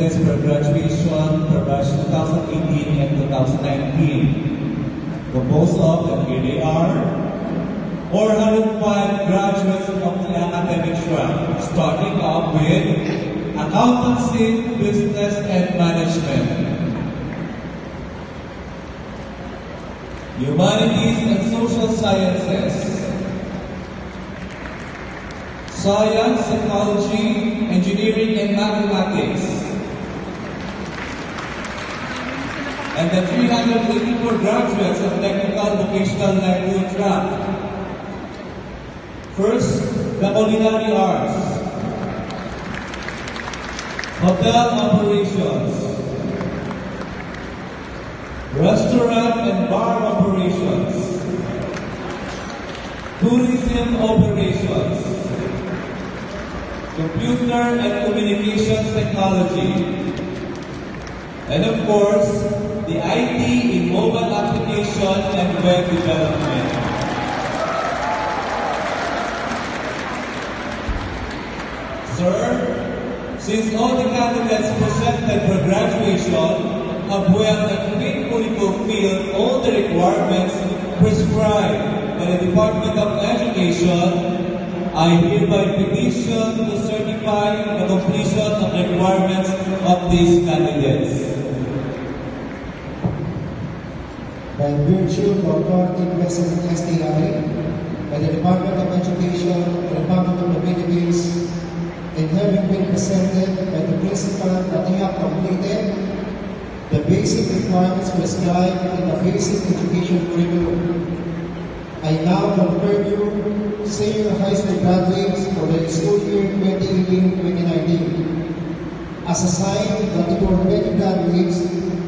candidates for graduation for batch 2018 and 2019. Composed of, and here they are, 405 graduates from the academic track, starting off with accountancy, business, and management. Humanities and social sciences. Science, technology, engineering, and mathematics. And the 384 graduates of technical vocational learning track. First, the culinary arts. Hotel operations. Restaurant and bar operations. Tourism operations. Computer and communications technology. And of course, and web development. Sir, since all the candidates presented for graduation have well and faithfully fulfilled all the requirements prescribed by the Department of Education, I hereby petition to certify the completion of the requirements of these candidates. By virtue of authority vested in STI by the Department of Education the Republic of the and having been presented by the principal that he have completed the basic requirements prescribed in the basic education curriculum. I now confirm you senior high school graduates for the school year 2018-2019. As a sign that you are already graduates,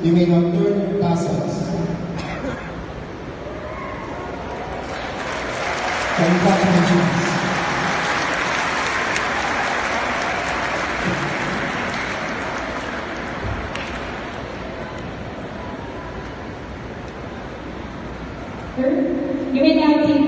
you may now turn your you may now take.